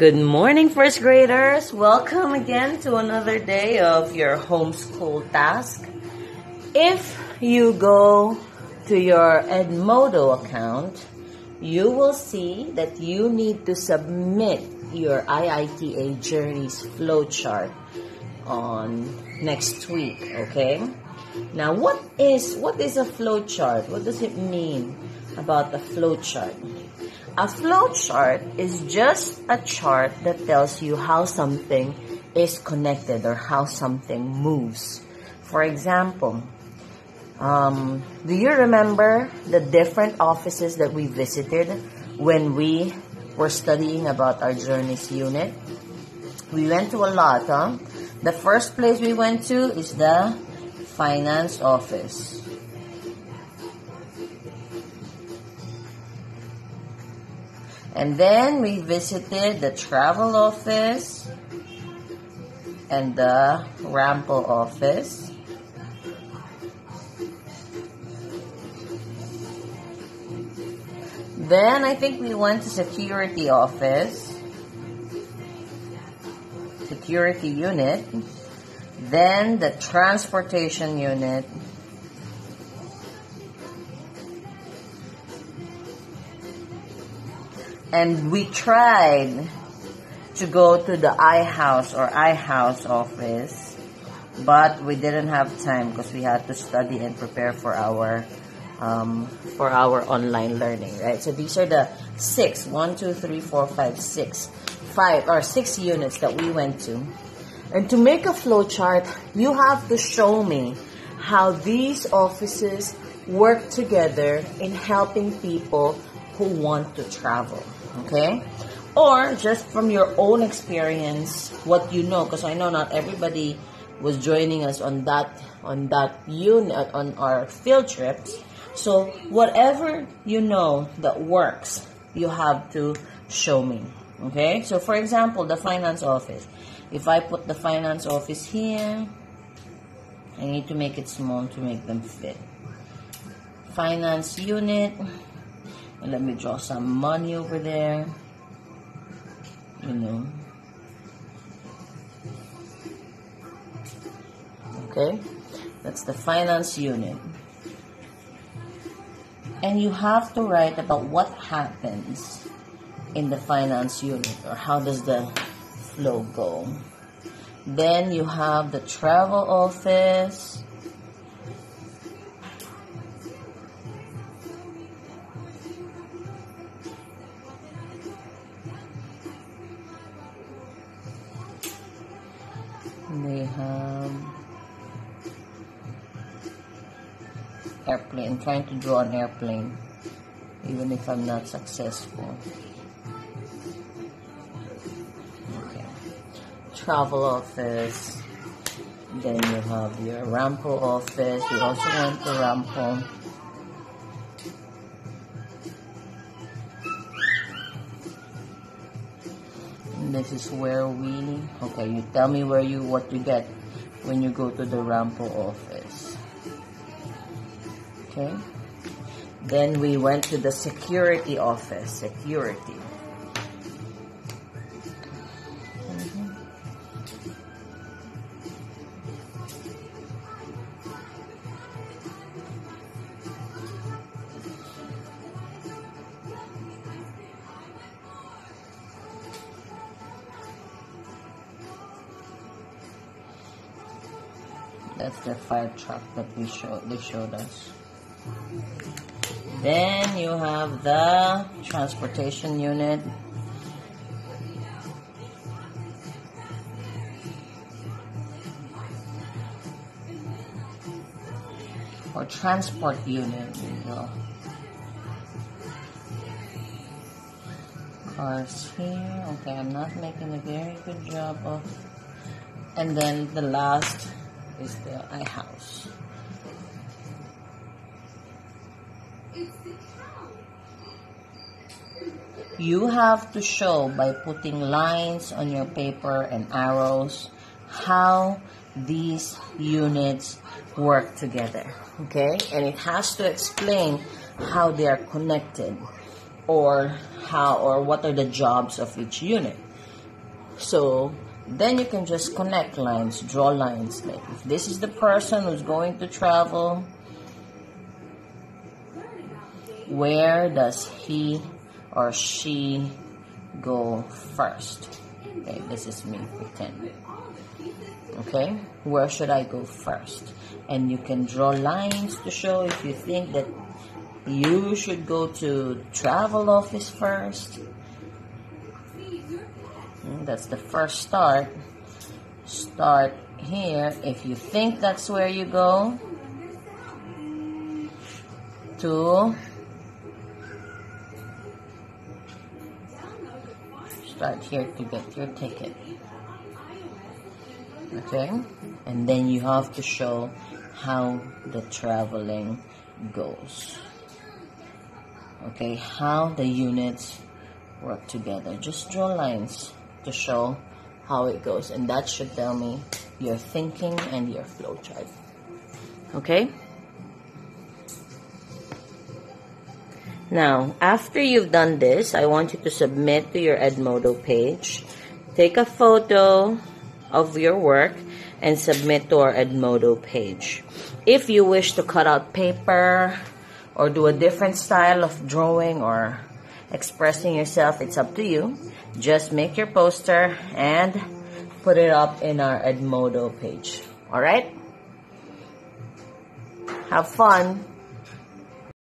Good morning, first graders. Welcome again to another day of your homeschool task. If you go to your Edmodo account, you will see that you need to submit your IITA Journeys flowchart on next week, okay? Now, what is what is a flowchart? What does it mean about the flowchart? A flowchart is just a chart that tells you how something is connected or how something moves. For example, um, do you remember the different offices that we visited when we were studying about our journeys unit? We went to a lot, huh? The first place we went to is the finance office. And then we visited the travel office and the Rampo office. Then I think we went to security office, security unit, then the transportation unit, and we tried to go to the I House or I House office, but we didn't have time because we had to study and prepare for our um, for our online learning, right? So these are the six, one, two, three, four, five, six, five or six units that we went to. And to make a flow chart, you have to show me how these offices work together in helping people who want to travel. Okay? Or just from your own experience, what you know, because I know not everybody was joining us on that on that unit on our field trips. So whatever you know that works, you have to show me. Okay? So for example, the finance office. If I put the finance office here, I need to make it small to make them fit. Finance unit, let me draw some money over there. You know. Okay? That's the finance unit. And you have to write about what happens in the finance unit or how does the flow go. Then you have the travel office airplane. I'm trying to draw an airplane, even if I'm not successful. Okay. Travel office. Then you have your Rampo office. You also went to Rampo. this is where we okay you tell me where you what you get when you go to the Rampo office okay. Then we went to the security office. Security. That's the fire truck that we showed they showed us. Then you have the transportation unit. Or transport unit. Cars here. Okay, I'm not making a very good job of and then the last is the iHouse. You have to show by putting lines on your paper and arrows how these units work together. Okay? And it has to explain how they are connected or how or what are the jobs of each unit. So then you can just connect lines, draw lines. Like if this is the person who's going to travel, where does he or she go first? Okay, this is me, pretend. Okay, where should I go first? And you can draw lines to show if you think that you should go to travel office first. Hmm, that's the first start. Start here. If you think that's where you go, to start here to get your ticket. Okay? And then you have to show how the traveling goes. Okay, how the units work together. Just draw lines to show how it goes. And that should tell me your thinking and your flow flowchart. Okay? Now, after you've done this, I want you to submit to your Edmodo page. Take a photo of your work and submit to our Edmodo page. If you wish to cut out paper or do a different style of drawing or expressing yourself, it's up to you. Just make your poster and put it up in our Edmodo page. Alright? Have fun!